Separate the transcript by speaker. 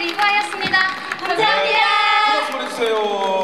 Speaker 1: 리브하였습니다. 네, 감사합니다.
Speaker 2: 박수 보내주세요.